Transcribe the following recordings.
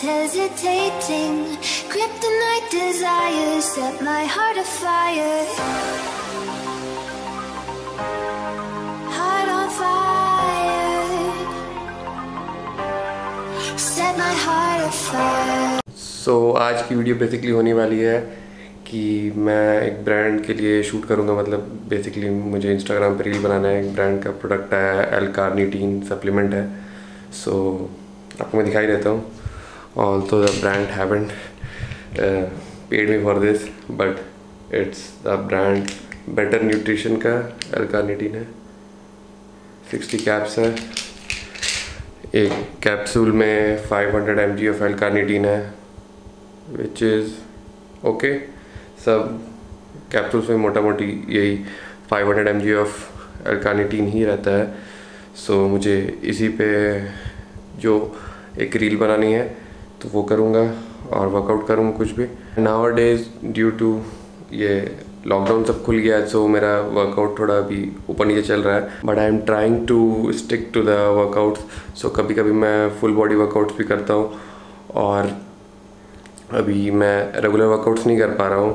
hesitating. Kryptonite desires set my heart afire. Heart on fire. Set my heart afire. so, आज की video basically होने वाली है कि मैं एक ब्रांड के लिए शूट करूँगा मतलब बेसिकली मुझे इंस्टाग्राम पर रील बनाना है एक ब्रांड का प्रोडक्ट है एल कार्निटीन सप्लीमेंट है सो so, आपको मैं दिखाई देता हूँ also the brand haven't paid me for this but it's the brand Better Nutrition का एल कार्निटीन है सिक्सटी कैप्स है। एक कैप्सूल में 500 hundred M G of L carnitine है विच इज़ ओके सब कैप्सूल्स में मोटा मोटी यही 500 hundred M G of L carnitine ही रहता है। सो so, मुझे इसी पे जो एक रील बनानी है तो वो करूँगा और वर्कआउट करूँगा कुछ भी। नाउ डेज़ ड्यू टू ये लॉकडाउन सब खुल गया है सो मेरा वर्कआउट थोड़ा अभी ऊपर नीचे चल रहा है। But I am trying to stick to the workouts so कभी कभी मैं फुल बॉडी वर्कआउट्स भी करता हूँ और अभी मैं रेगुलर वर्कआउट्स नहीं कर पा रहा हूँ,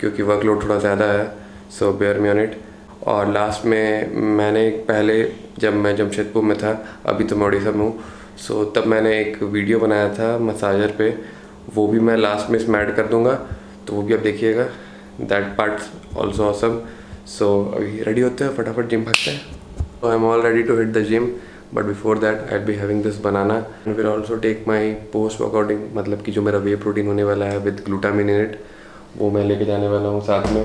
क्योंकि वर्कलोड थोड़ा ज़्यादा है। So bear me on it और लास्ट में मैंने पहले जब मैं जमशेदपुर में था, अभी तो मैं उड़ीसा में हूँ। सो so, तब मैंने एक वीडियो बनाया था मसाजर पे। वो भी मैं लास्ट में इसमें ऐड कर दूँगा। तो वो भी आप देखिएगा। That part also awesome so अभी रेडी होते हैं? फटाफट जिम भागते हैं। So I am all ready to hit the gym but before that I be having this banana and will also take my post workouting मतलब कि जो मेरा वे प्रोटीन होने वाला है विद ग्लूटामिन इन इट वो मैं लेके जाने वाला हूँ साथ में।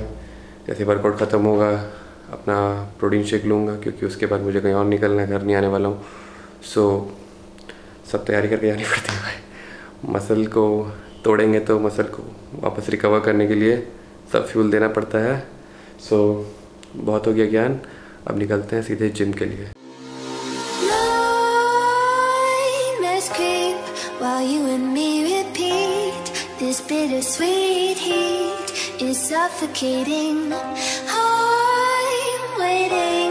जैसे वर्कआउट ख़त्म होगा अपना प्रोटीन शेक लूँगा क्योंकि उसके बाद मुझे कहीं और निकलना घर नहीं आने वाला हूँ। सो so, सब तैयारी करके जानी पड़ती है मसल को तोड़ेंगे तो मसल को वापस रिकवर करने के लिए सब फ्यूल देना पड़ता है। सो so, बहुत हो गया ज्ञान। अब निकलते हैं सीधे जिम के लिए। While you and me repeat. This bittersweet heat is suffocating. I'm waiting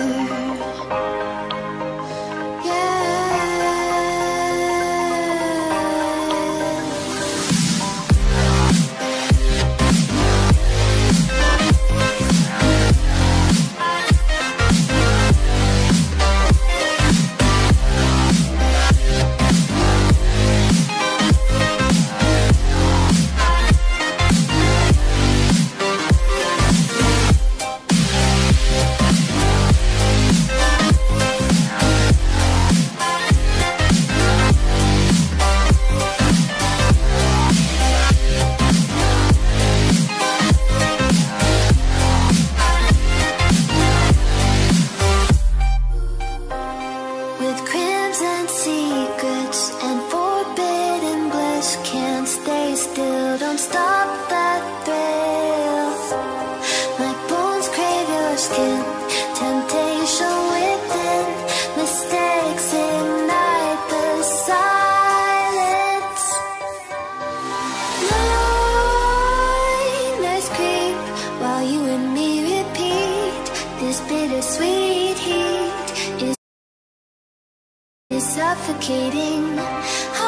suffocating.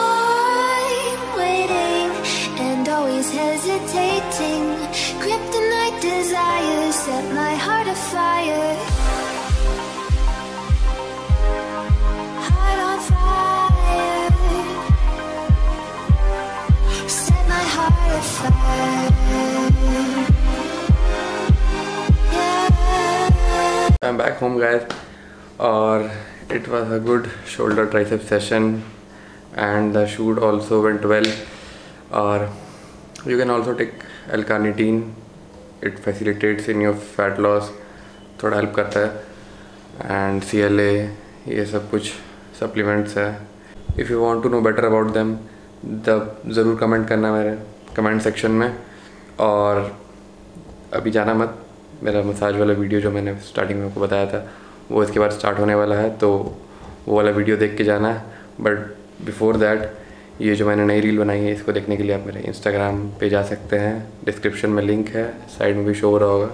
I'm waiting and always hesitating. Kryptonite desires set my heart afire. Heart on fire. Set my heart afire. I'm back home guys और it was a good shoulder tricep session and the shoot also went well or you can also take L-carnitine it facilitates in your fat loss थोड़ा help करता है and C L A ये सब कुछ supplements है if you want to know better about them तब ज़रूर comment करना मेरे कमेंट सेक्शन में और अभी जाना मत मेरा मसाज वाला वीडियो जो मैंने स्टार्टिंग में आपको बताया था वो इसके बाद स्टार्ट होने वाला है तो वो वाला वीडियो देख के जाना है। बट बिफोर दैट ये जो मैंने नई रील बनाई है, इसको देखने के लिए आप मेरे इंस्टाग्राम पे जा सकते हैं। डिस्क्रिप्शन में लिंक है साइड में भी शो हो रहा होगा,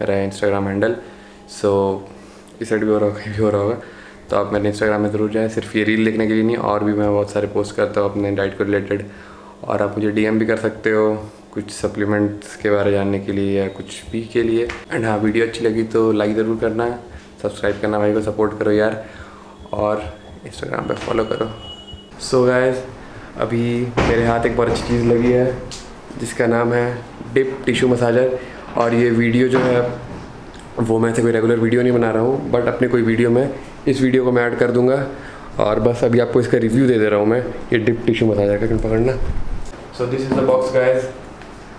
मेरा इंस्टाग्राम हैंडल सो इस साइड भी हो रहा होगा भी हो रहा होगा। तो आप मेरे इंस्टाग्राम में ज़रूर जाएँ, सिर्फ़ ये रील देखने के लिए नहीं, और भी मैं बहुत सारे पोस्ट करता हूँ अपने डाइट को रिलेटेड और आप मुझे डीएम भी कर सकते हो, कुछ सप्लीमेंट्स के बारे जानने के लिए या कुछ भी के लिए। एंड हाँ वीडियो अच्छी लगी तो लाइक ज़रूर करना। सब्सक्राइब करना भाई को सपोर्ट करो यार और इंस्टाग्राम पे फॉलो करो। सो so गाइस अभी मेरे हाथ एक बहुत अच्छी चीज़ लगी है, जिसका नाम है डिप टिश्यू मसाजर और ये वीडियो जो है, वो मैं ऐसे कोई रेगुलर वीडियो नहीं बना रहा हूँ बट अपने कोई वीडियो में इस वीडियो को मैं ऐड कर दूँगा और बस अभी आपको इसका रिव्यू दे दे रहा हूँ मैं, ये डिप टिश्यू मसाजर का पकड़ना। So this is the box guys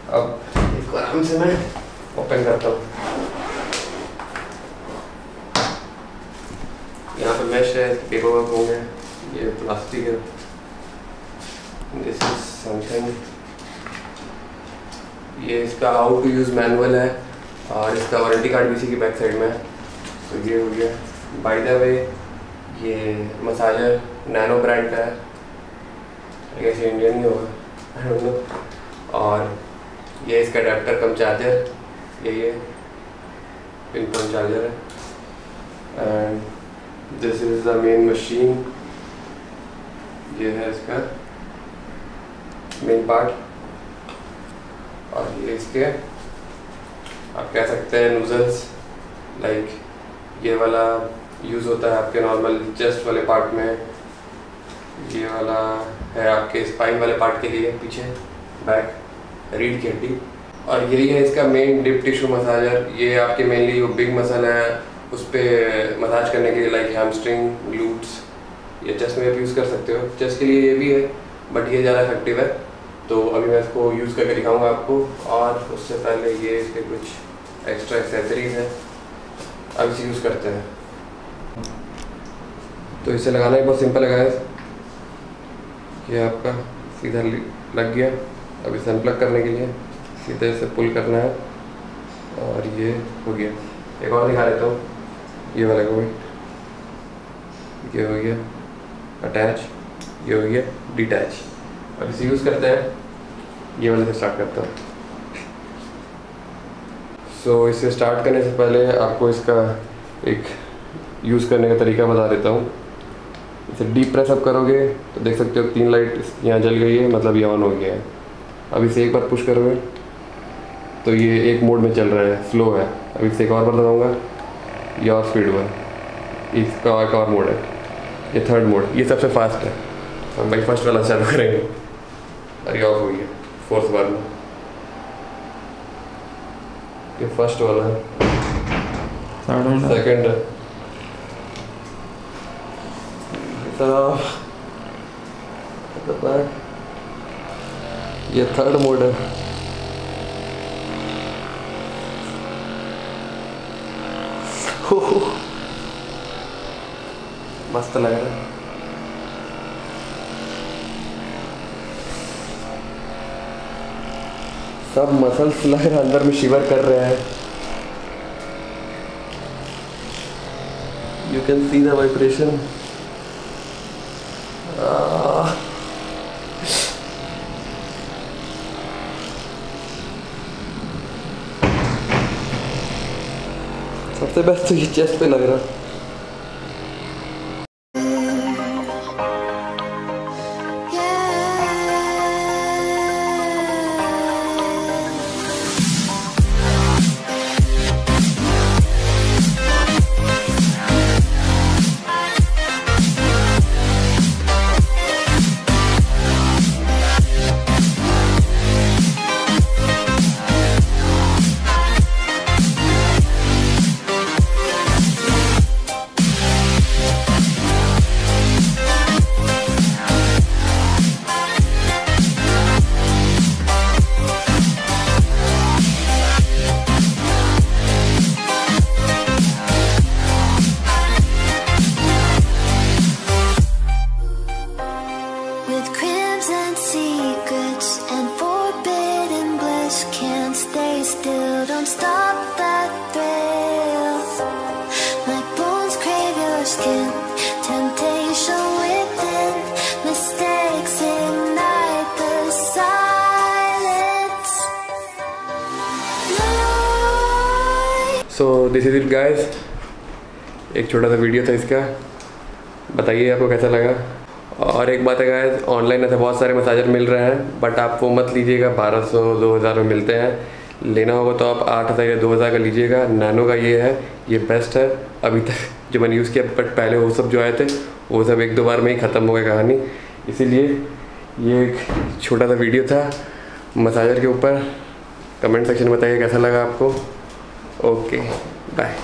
अब इसको आराम से मैं ओपन करता हूँ। मैश है पेपर वर्क होंगे ये प्लास्टिक है। दिस इज़ समथिंग ये इसका हाउ टू यूज़ मैनुअल है, और इसका वारंटी कार्ड भी इसी की बैक साइड में है। तो ये हो गया। बाय द वे ये मसाजर नैनो ब्रांड का है। ऐसे इंडियन ही होगा और ये इसका अडेप्टर कम चार्जर यही है पिन कम चार्जर है। And this is the main machine ये है इसका मेन पार्ट और ये इसके, आप कह सकते हैं नूजल्स लाइक ये वाला यूज़ होता है आपके नॉर्मल चेस्ट वाले पार्ट में. ये वाला है आपके स्पाइन वाले पार्ट के लिए, पीछे बैक रीढ़ की हड्डी. और यही है इसका मेन डिप टिश्यू मसाजर ये आपके मेनली वो बिग मसल है उस पर मसाज करने के लिए लाइक हैमस्ट्रिंग ग्लूट्स या चेस्ट में आप यूज़ कर सकते हो। चेस्ट के लिए ये भी है बट ये ज़्यादा इफ़ेक्टिव है। तो अभी मैं इसको यूज़ करके दिखाऊँगा आपको, और उससे पहले ये इसके कुछ एक्स्ट्रा एक्सेसरीज हैं। अब इसे यूज़ करते हैं। तो इसे लगाना ही बहुत सिंपल लगा है ये आपका सीधा लग गया। अब इसे अनप्लग करने के लिए सीधे से पुल करना है, और ये हो गया। एक और दिखा देता हूँ। ये वाला को ये हो गया। अटैच ये हो गया। डिटैच अब इसे यूज़ करते हैं। ये वाले से स्टार्ट करता हूँ। सो so, इसे स्टार्ट करने से पहले आपको इसका एक यूज़ करने का तरीका बता देता हूँ। इसे डीप प्रेस अप करोगे तो देख सकते हो तीन लाइट यहाँ जल गई है मतलब ये ऑन हो गया है। अब इसे एक बार पुश करोगे तो ये एक मोड में चल रहा है स्लो है। अब इसे एक और बार दबाऊँगा ये स्पीड हुआ इसका एक और मोड है. ये थर्ड मोड ये सबसे फास्ट है. हम भाई फ़र्स्ट वाला चालू करेंगे. ये ऑफ़ हो गया. फोर्थ बार में ये फ़र्स्ट वाला है. सेकंड है. ये थर्ड मोड है. मस्त लग रहा सब मसल्स लग रहा अंदर में शिवर कर रहे हैं। You can see the vibration सबसे बेस्ट तो ये रहा so this is it guys एक छोटा सा वीडियो था इसका। बताइए आपको कैसा लगा? और एक बात है गाइस ऑनलाइन ऐसे बहुत सारे मसाजर मिल रहे हैं बट आप वो मत लीजिएगा, बारह सौ, दो हज़ार में मिलते हैं। लेना होगा तो आप आठ हज़ार या दो हज़ार का लीजिएगा। नैनो का ये है, ये बेस्ट है। अभी तक जो मैंने यूज़ किया बट पहले वो सब जो आए थे, वो सब एक दो बार में ही ख़त्म हो गया कहानी। इसीलिए ये एक छोटा सा वीडियो था मसाजर के ऊपर। कमेंट सेक्शन में बताइए कैसा लगा आपको? Okay bye